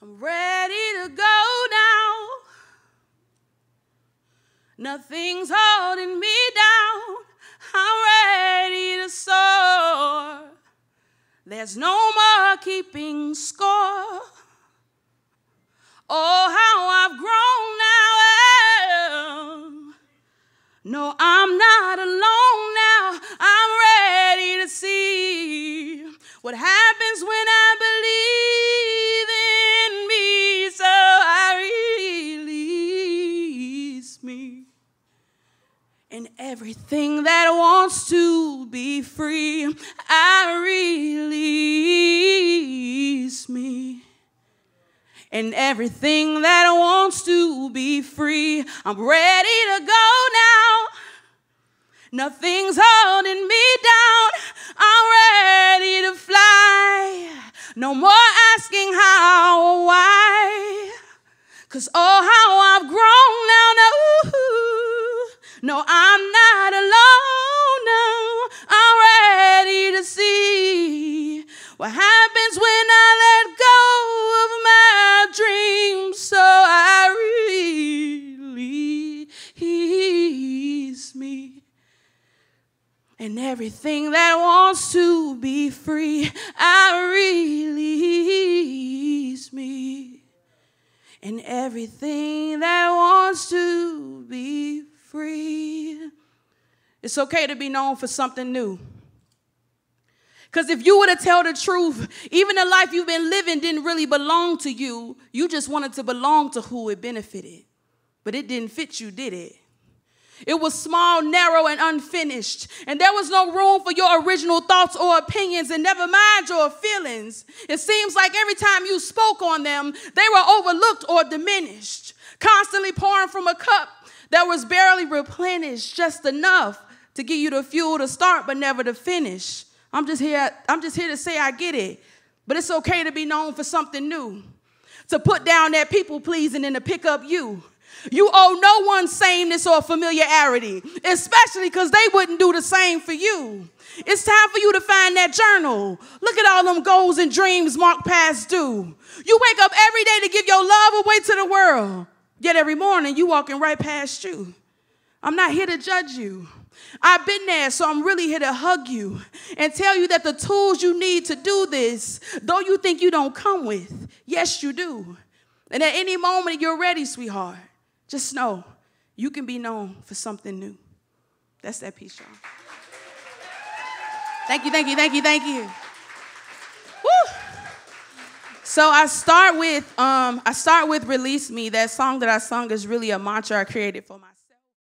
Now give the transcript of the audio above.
I'm ready to go now. Nothing's holding me down. I'm ready to soar. There's no more keeping score. Oh, how I've grown now. Eh? No, I'm not alone now. I'm ready to see what happens when And everything that wants to be free, I release me and everything that wants to be free. I'm ready to go now. Nothing's holding me down. I'm ready to fly. No more asking how or why. Cause oh, how I've grown now. No, I'm not alone now. I'm ready to see what happens when I let go of my dreams. So I release me. And everything that wants to be free, I release me. And everything that It's okay to be known for something new. Because if you were to tell the truth, even the life you've been living didn't really belong to you. You just wanted to belong to who it benefited. But it didn't fit you, did it? It was small, narrow, and unfinished. And there was no room for your original thoughts or opinions, and never mind your feelings. It seems like every time you spoke on them, they were overlooked or diminished, constantly pouring from a cup that was barely replenished, just enough to give you the fuel to start, but never to finish. I'm just here, I'm just here to say I get it. But it's okay to be known for something new. To put down that people pleasing and to pick up you. You owe no one sameness or familiarity, especially because they wouldn't do the same for you. It's time for you to find that journal. Look at all them goals and dreams marked past due. You wake up every day to give your love away to the world, yet every morning you walking right past you. I'm not here to judge you. I've been there, so I'm really here to hug you and tell you that the tools you need to do this, though you think you don't come with, yes, you do. And at any moment you're ready, sweetheart, just know you can be known for something new. That's that piece, y'all. Thank you, thank you, thank you, thank you. So I start with um, I start with "Release Me." That song that I sung is really a mantra I created for myself.